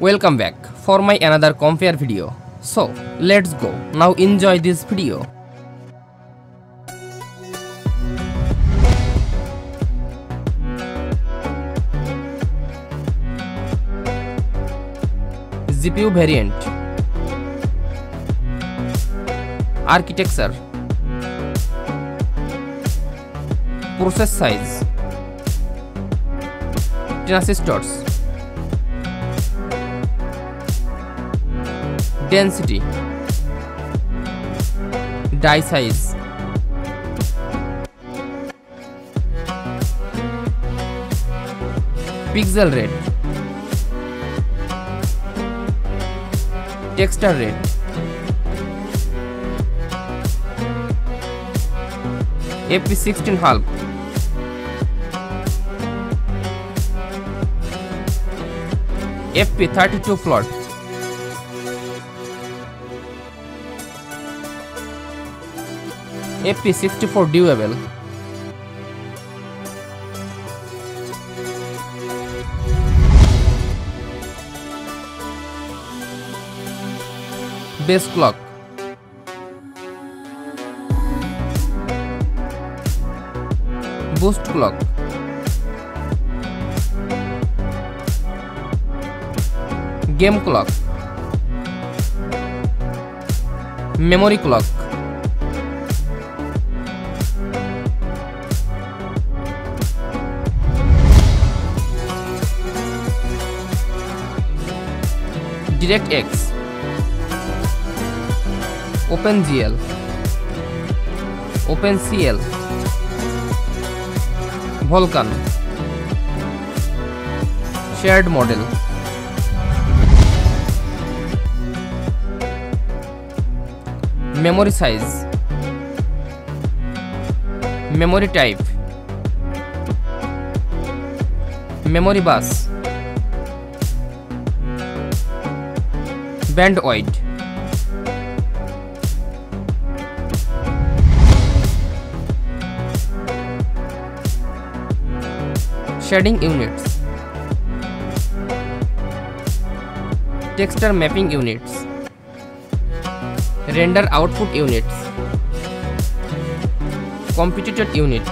Welcome back for my another compare video. So let's go. Now enjoy this video. GPU variant Architecture Process size Transistors density die size pixel rate texture rate FP sixteen Hulk FP thirty two float FP64 durable base clock boost clock game clock memory clock DirectX open G L open C L Vulkan shared model memory size memory type memory bus Bandwidth shading units. Texture mapping units. Render output units. Computed unit.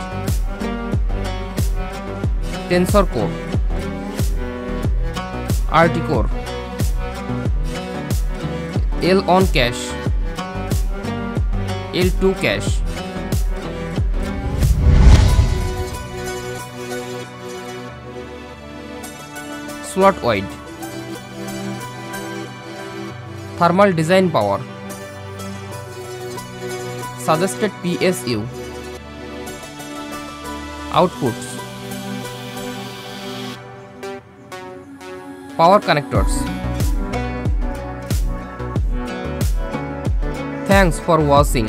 Tensor core. RT core L one cache L two cache slot width thermal design power suggested P PSU outputs power connectors thanks for watching.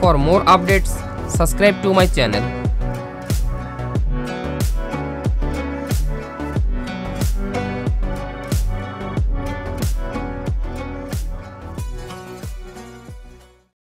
For more updates subscribe to my channel